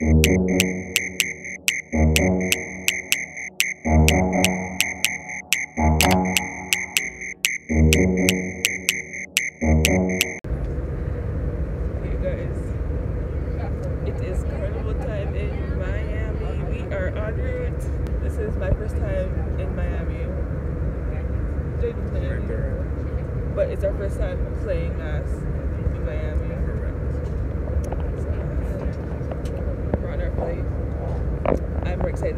Hey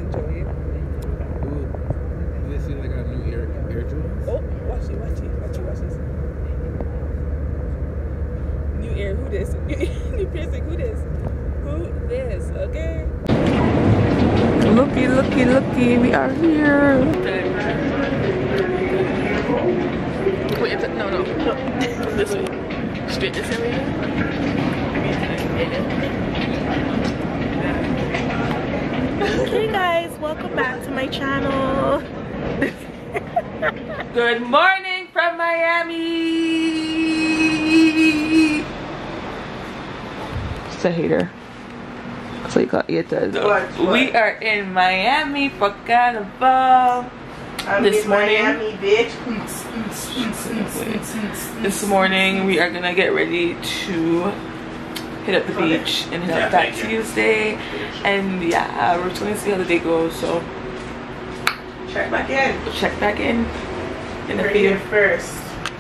flight. I'm more excited. Ooh, do they like new Air Air Jordans? Oh, watch it, watch it, watch it, watch this. New air, who this? New piercing, who this? Who this? Okay. Looky, looky, looky, we are here. Wait, it's, no, no, no. this way. Straight this way. Hey guys, welcome back to my channel. Good morning from Miami. Just a hater. So you got it. What, what? We are in Miami for Carnival. I'm This in morning- Miami, bitch. This morning we are gonna get ready to hit up the beach and hit up that Tuesday. And yeah, we're just gonna see how the day goes. So Check back in. check back in in a We're few. first.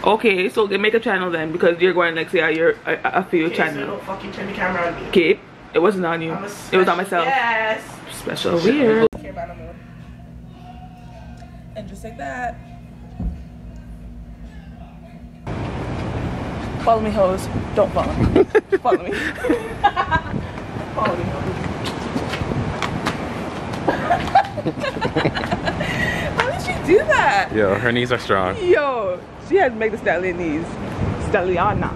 Okay, so make a channel then because you're going next say uh, you're a, a few Okay, so channel. don't fucking turn the camera on me. Okay, it wasn't on you. I'm It was on myself. Yes. Special weird. And just like that. Follow me, hoes. Don't follow me. follow me. follow me, hoes. How did she do that? Yo, her knees are strong. Yo, she had to make the stallion knees. Stalliana.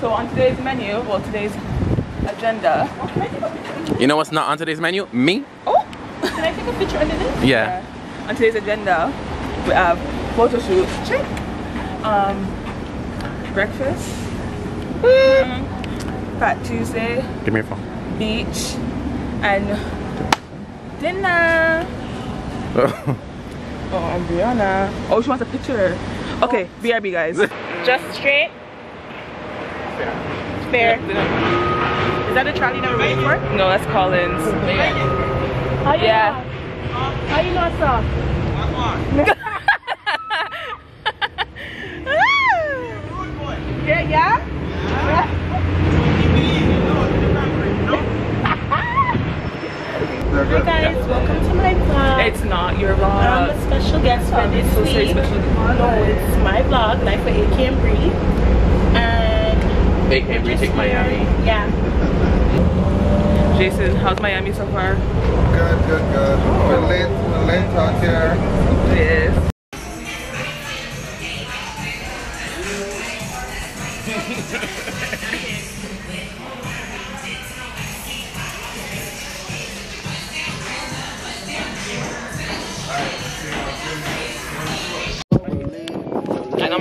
So on today's menu, well today's agenda. You know what's not on today's menu? Me? Oh, can I take a picture under this? Yeah. On today's agenda, we have photo shoot. Check. Um, breakfast. Mm, Fat Tuesday, Give me your phone. beach, and dinner. Oh, and Brianna. Oh, she wants a picture. Okay, BRB guys. Just straight. Fair. Is that the trolley that we're waiting for? No, that's Collins. How you Yeah. know? How you know, sir? Yeah, yeah? Hi guys, welcome to my vlog. It's not your vlog. I'm a special guest for this So week. special. No, it's my vlog, Life with AK and Bree. And AK we're just Retake Miami. Yeah. Jason, how's Miami so far? Good, good, good. We're late, we're late out here. Yes.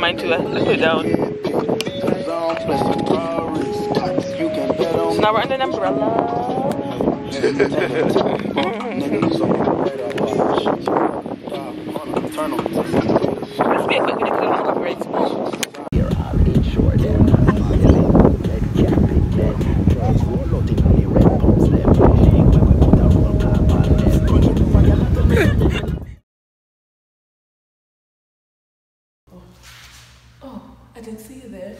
I mind too. Uh, Let's put it down. So now we're under an umbrella. Let's be a quick video because I don't have copyrights. Oh, I didn't see you there.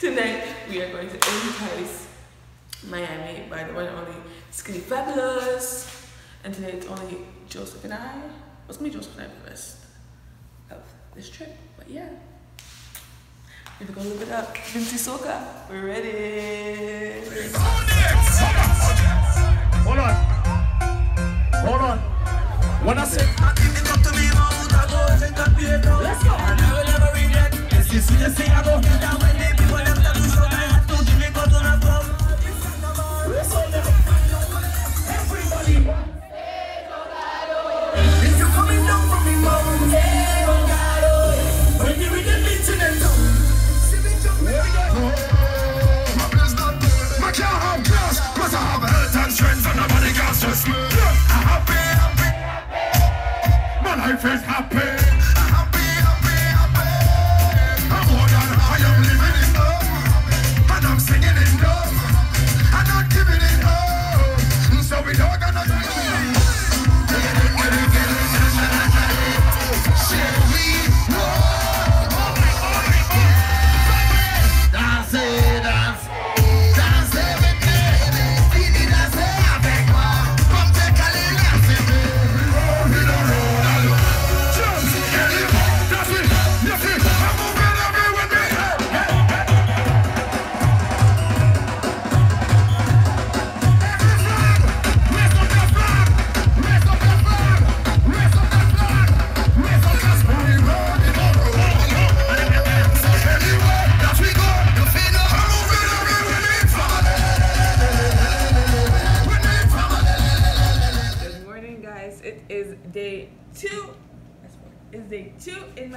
Tonight we are going to entice Miami by the one and only Skinny Fabulous. And today it's only Joseph and I. What's me, Joseph and I rest of this trip? But yeah. We're gonna live it up. Vincy Soca, we're ready. Hold on. Hold on. When I say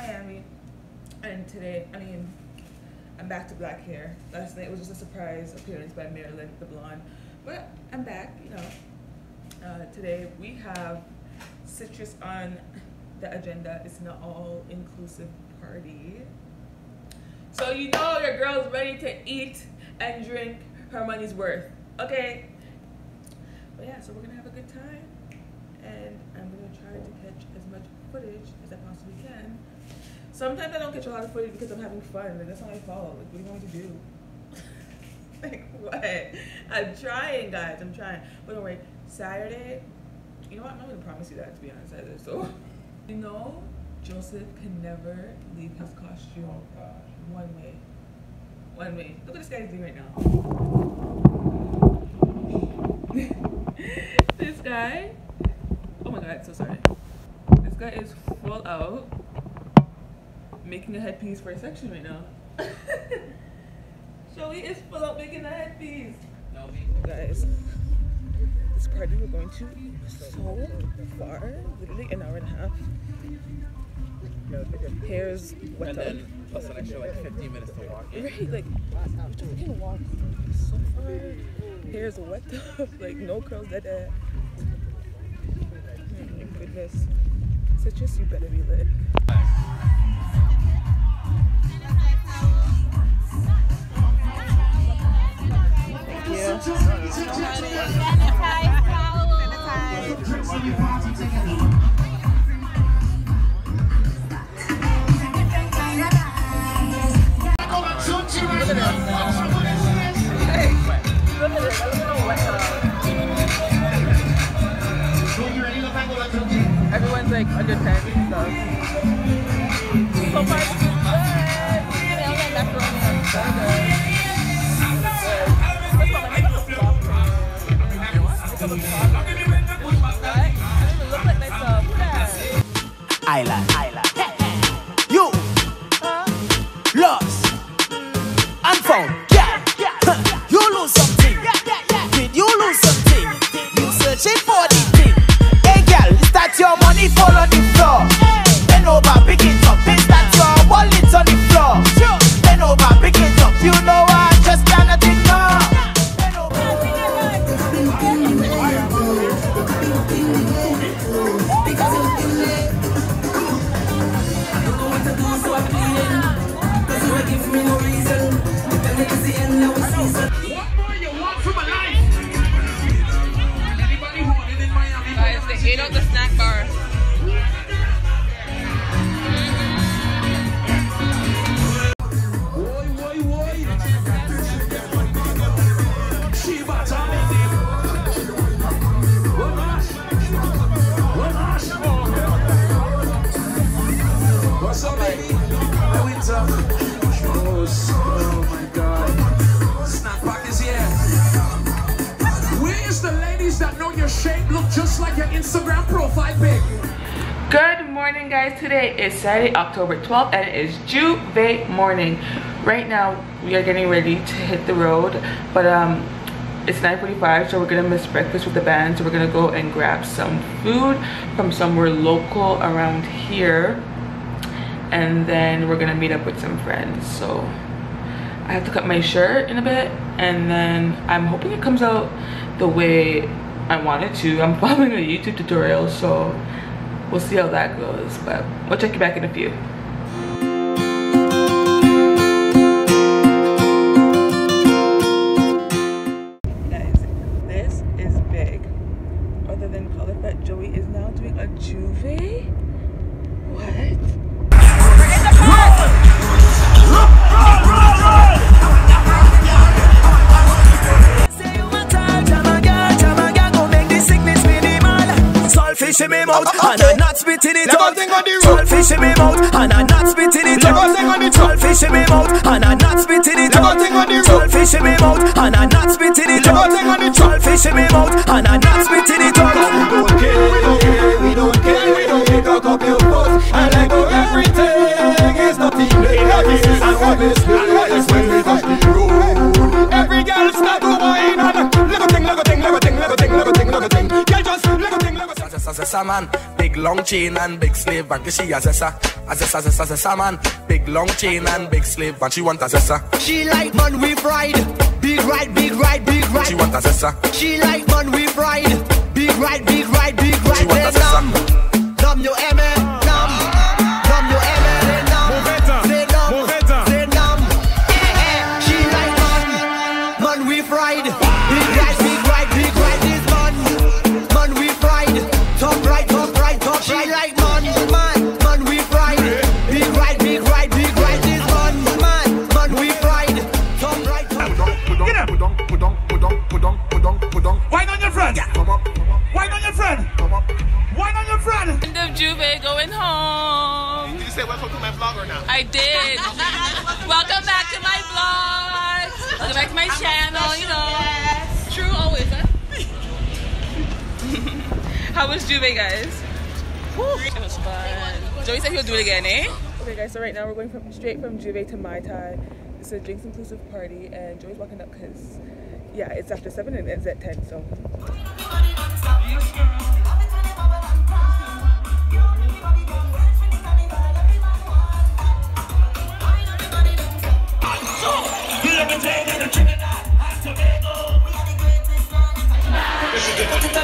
Miami, and today, I mean, I'm back to black hair. Last night was just a surprise appearance by Marilyn the blonde, but I'm back. You know, uh, today we have citrus on the agenda. It's an all-inclusive party. So you know your girl's ready to eat and drink her money's worth. Okay? But yeah, so we're gonna have a good time. And I'm gonna try to catch as much footage as I possibly can. Sometimes I don't catch a lot of footage because I'm having fun, and that's not my fault. Like, what do you want me to do? like, what? I'm trying, guys. I'm trying. But don't worry. Saturday, you know what? I'm not gonna promise you that, to be honest, either. So, you know, Joseph can never leave his costume Oh gosh. one way. One way. Look what this guy's doing right now. this guy. Oh my god, so sorry. This guy is full out making a headpiece for a section right now. Joey is full out making a headpiece. No, Guys, this party we're going to so far, literally an hour and a half. Hair's wet And up. then plus an extra like 15 minutes to walk. Right, like we just can walk so far. Hair's wet up, like no curls, that that. Oh my goodness. Citrus, you better be lit. Macaroni your shape look just like your Instagram profile pic? Good morning guys, today is Saturday, October 12th and it is J'ouvert morning. Right now we are getting ready to hit the road but um it's 9.45 so we're gonna miss breakfast with the band so we're gonna go and grab some food from somewhere local around here and then we're gonna meet up with some friends so I have to cut my shirt in a bit and then I'm hoping it comes out the way I wanted to. I'm following a YouTube tutorial so we'll see how that goes but we'll check you back in a few. Me mouth and I'm not spitting it out. Fish in me mouth and I'm not spitting it out. Fish in me mouth and I'm not spitting it out. Fish in me mouth and I'm not spitting it out. Fish in me mouth and I'm not spitting it out. We don't care, we don't care, we don't care, we don't care. Cock up your foot and let go everything is nothing. What is is salmon. Big long chain and big slave and she a zessa. A zessa, zessa, zessa man. Big long chain and big slave and she want a zessa. She like man we ride, big ride, big ride, big ride. She want a zessa. She like man we ride, big ride, big ride, big ride. She want a zessa. nam yo eme, welcome to my vlog or not? I did. Welcome back to my vlog. Welcome back to my channel. You know, true always. Huh? How was J'ouvert, guys? It was fun. Joey said he'll do it again, eh? Okay, guys. So right now we're going from straight from J'ouvert to Mai Tai. It's a drinks inclusive party, and Joey's walking up because, yeah, it's after seven and it ends at ten. So.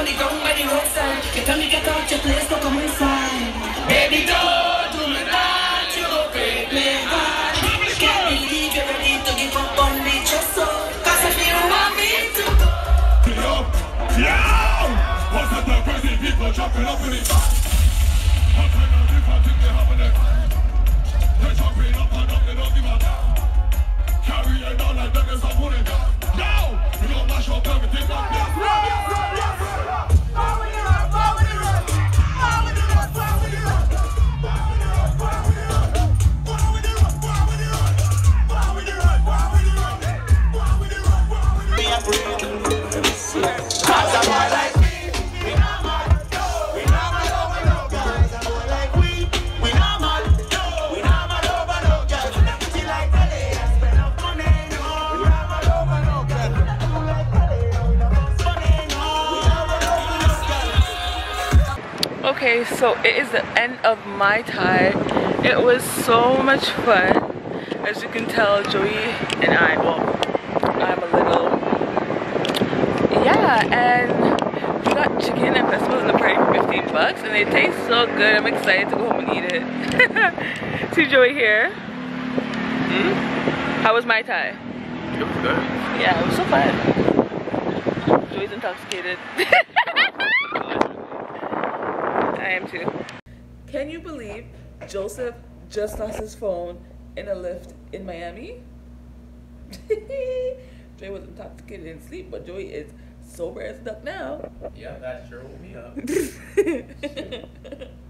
me down by the roadside. You tell me get out your place. Baby, don't do me that, you Don't believe to give up on me so. Cause if you want me to go. Up! What's up, crazy people jumping up in the back? What kind of people they have in their? They're jumping up and up, they don't give. Carry it down like that, there's a pulling down. Okay, of Mai Tai. It was so much fun. As you can tell, Joey and I, well, I'm a little, yeah, and we got chicken and vegetables in the party for 15 bucks, and they taste so good. I'm excited to go home and eat it. See Joey here. Hmm? How was Mai Tai? It was good. Yeah, it was so fun. Joey's intoxicated. I am too. Can you believe Joseph just lost his phone in a lift in Miami? Joey was intoxicated in sleep, but Joey is sober as duck now. Yeah, that sure woke me up.